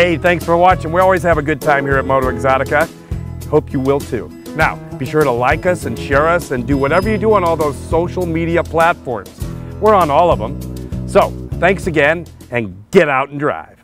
Hey, thanks for watching. We always have a good time here at MotoeXotica. Hope you will too. Now, be sure to like us and share us and do whatever you do on all those social media platforms. We're on all of them. So, thanks again and get out and drive.